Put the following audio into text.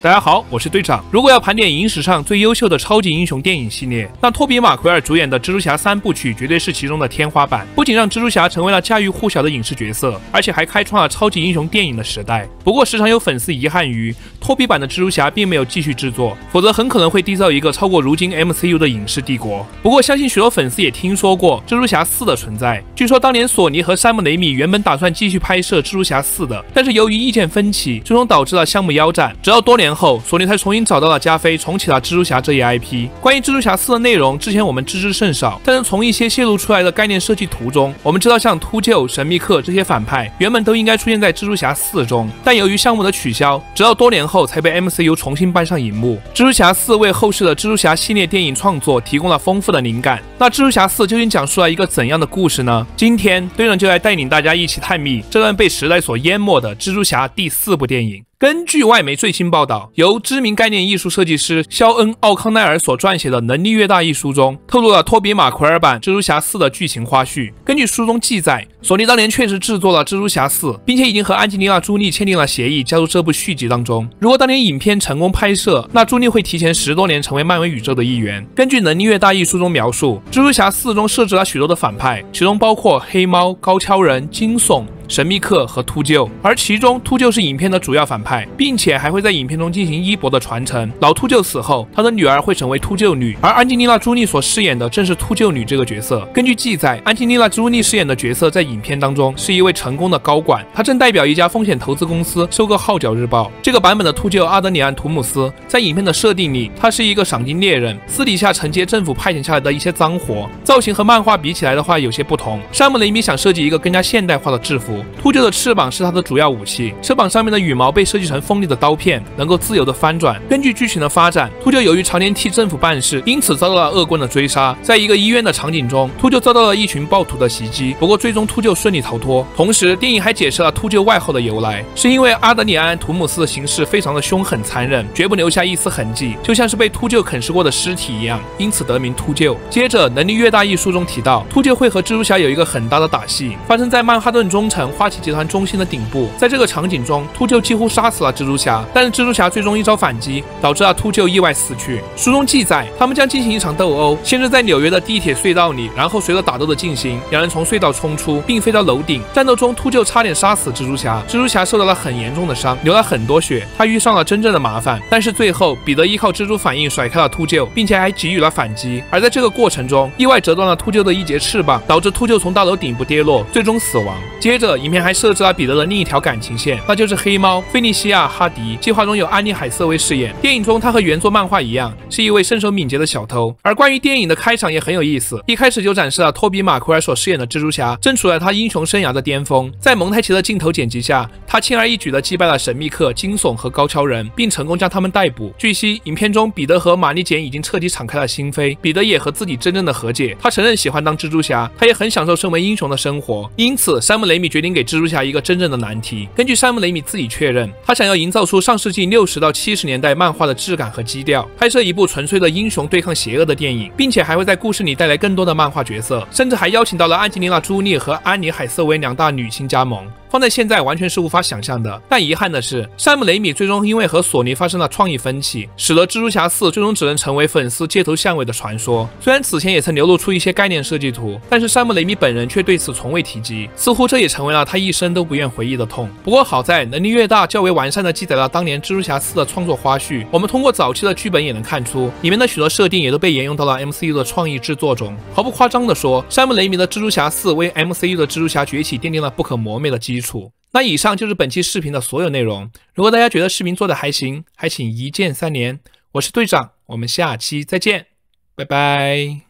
大家好，我是队长。如果要盘点影史上最优秀的超级英雄电影系列，那托比·马奎尔主演的蜘蛛侠三部曲绝对是其中的天花板。不仅让蜘蛛侠成为了家喻户晓的影视角色，而且还开创了超级英雄电影的时代。不过，时常有粉丝遗憾于托比版的蜘蛛侠并没有继续制作，否则很可能会缔造一个超过如今 MCU 的影视帝国。不过，相信许多粉丝也听说过蜘蛛侠四的存在。据说当年索尼和山姆·雷米原本打算继续拍摄蜘蛛侠四的，但是由于意见分歧，最终导致了项目腰斩。直到多年。年后，索尼才重新找到了加菲，重启了蜘蛛侠这一 IP。关于蜘蛛侠四的内容，之前我们知之甚少，但是从一些泄露出来的概念设计图中，我们知道像秃鹫、神秘客这些反派原本都应该出现在蜘蛛侠四中，但由于项目的取消，直到多年后才被 MCU 重新搬上荧幕。蜘蛛侠四为后世的蜘蛛侠系列电影创作提供了丰富的灵感。那蜘蛛侠四究竟讲述了一个怎样的故事呢？今天队长就来带领大家一起探秘这段被时代所淹没的蜘蛛侠第四部电影。根据外媒最新报道，由知名概念艺术设计师肖恩·奥康奈尔所撰写的《能力越大》一书中，透露了托比·马奎尔版《蜘蛛侠四》的剧情花絮。根据书中记载，索尼当年确实制作了《蜘蛛侠四》，并且已经和安吉丽娜·朱莉签订了协议，加入这部续集当中。如果当年影片成功拍摄，那朱莉会提前十多年成为漫威宇宙的一员。根据《能力越大》一书中描述，《蜘蛛侠四》中设置了许多的反派，其中包括黑猫、高跷人、惊悚。神秘客和秃鹫，而其中秃鹫是影片的主要反派，并且还会在影片中进行衣钵的传承。老秃鹫死后，他的女儿会成为秃鹫女，而安吉丽娜·朱莉所饰演的正是秃鹫女这个角色。根据记载，安吉丽娜·朱莉饰演的角色在影片当中是一位成功的高管，她正代表一家风险投资公司收购《号角日报》。这个版本的秃鹫阿德里安·图姆斯在影片的设定里，他是一个赏金猎人，私底下承接政府派遣下来的一些脏活。造型和漫画比起来的话有些不同。山姆·雷米想设计一个更加现代化的制服，秃鹫的翅膀。是它的主要武器，翅膀上面的羽毛被设计成锋利的刀片，能够自由的翻转。根据剧情的发展，秃鹫由于常年替政府办事，因此遭到了恶棍的追杀。在一个医院的场景中，秃鹫遭到了一群暴徒的袭击，不过最终秃鹫顺利逃脱。同时，电影还解释了秃鹫外号的由来，是因为阿德里安·图姆斯的行事非常的凶狠残忍，绝不留下一丝痕迹，就像是被秃鹫啃食过的尸体一样，因此得名秃鹫。接着，《能力越大》一书中提到，秃鹫会和蜘蛛侠有一个很大的打戏，发生在曼哈顿中城花旗集团中。心的顶部，在这个场景中，秃鹫几乎杀死了蜘蛛侠，但是蜘蛛侠最终一招反击，导致了秃鹫意外死去。书中记载，他们将进行一场斗殴，先是在纽约的地铁隧道里，然后随着打斗的进行，两人从隧道冲出，并飞到楼顶。战斗中，秃鹫差点杀死蜘蛛侠，蜘蛛侠受到了很严重的伤，流了很多血，他遇上了真正的麻烦。但是最后，彼得依靠蜘蛛反应甩开了秃鹫，并且还给予了反击。而在这个过程中，意外折断了秃鹫的一节翅膀，导致秃鹫从大楼顶部跌落，最终死亡。接着，影片还设置了彼得的另一条感情线，那就是黑猫菲尼西亚·哈迪。计划中有安妮·海瑟薇饰演。电影中，她和原作漫画一样，是一位身手敏捷的小偷。而关于电影的开场也很有意思，一开始就展示了托比·马奎尔所饰演的蜘蛛侠正处在他英雄生涯的巅峰。在蒙太奇的镜头剪辑下，他轻而易举地击败了神秘客、惊悚和高跷人，并成功将他们逮捕。据悉，影片中彼得和玛丽简已经彻底敞开了心扉，彼得也和自己真正的和解。他承认喜欢当蜘蛛侠，他也很享受身为英雄的生活。因此，山姆·雷米决定给蜘蛛侠一个真正的难题。根据山姆·雷米自己确认，他想要营造出上世纪六十到七十年代漫画的质感和基调，拍摄一部纯粹的英雄对抗邪恶的电影，并且还会在故事里带来更多的漫画角色，甚至还邀请到了安吉丽娜·朱莉和安妮·海瑟薇两大女星加盟。放在现在完全是无法想象的，但遗憾的是，山姆·雷米最终因为和索尼发生了创意分歧，使得《蜘蛛侠四》最终只能成为粉丝街头巷尾的传说。虽然此前也曾流露出一些概念设计图，但是山姆·雷米本人却对此从未提及，似乎这也成为了他一生都不愿回忆的痛。不过好在能力越大，较为完善的记载了当年《蜘蛛侠四》的创作花絮。我们通过早期的剧本也能看出，里面的许多设定也都被沿用到了 MCU 的创意制作中。毫不夸张地说，山姆·雷米的《蜘蛛侠四》为 MCU 的蜘蛛侠崛起奠定了不可磨灭的基础。那以上就是本期视频的所有内容。如果大家觉得视频做的还行，还请一键三连。我是队长，我们下期再见，拜拜。